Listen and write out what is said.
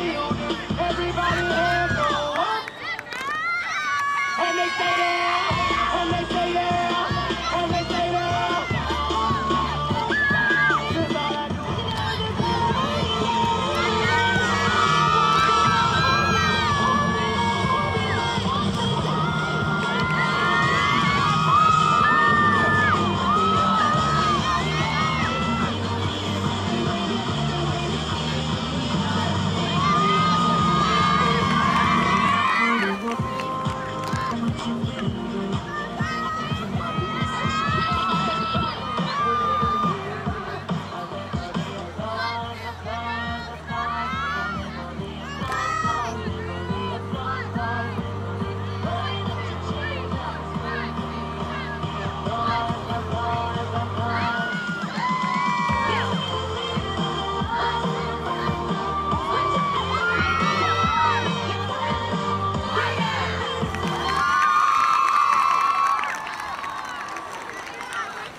Everybody hands up. And they say that. And they stay